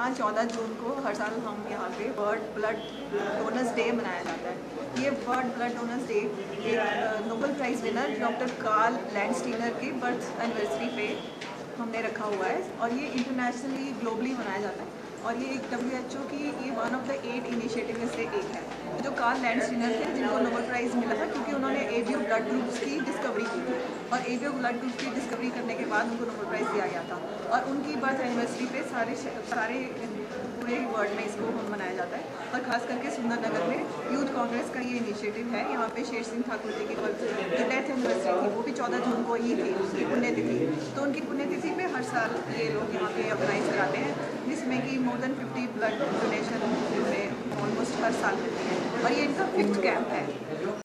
आज चौदह जून को हर साल हम यहाँ पे वर्ल्ड ब्लड डोनर्स डे मनाया जाता है। ये वर्ल्ड ब्लड डोनर्स डे एक Nobel prize winner doctor Karl Landsteiner की बर्थ एनिवर्सरी पे हमने रखा हुआ है और ये इंटरनेशनली ग्लोबली मनाया जाता है। और ये एक डब्ल्यू एच ओ की, ये one of the eight initiative में से एक है। जो कार्ल लैंडस्टीनर थे, जिनको नोबल प्राइज़ मिला था, क्योंकि उन्होंने एवियो ब्लड ग्रुप्स की डिस्कवरी की और एवियो ब्लड ग्रुप्स की डिस्कवरी करने बाद उनको नोबल प्राइज़ दिया गया था। और उनकी बर्थ एनिवर्सरी पे सारे सारे पूरे वर्ल्ड में इसको हम मनाया जाता है। और ख़ास करके सुंदरनगर में यूथ कांग्रेस का ये इनिशिएटिव है। यहाँ पे शेर सिंह ठाकुर जी की जो डेथ एनिवर्सरी थी, वो भी चौदह जून को ही थी, उसकी पुण्यतिथि। तो उनकी पुण्यतिथि पे हर साल ये लोग यहाँ पे ऑर्गेनाइज कराते हैं, जिसमें कि more than fifty blood donation में ऑलमोस्ट हर साल होती है। और ये इनका फिफ्थ कैंप है।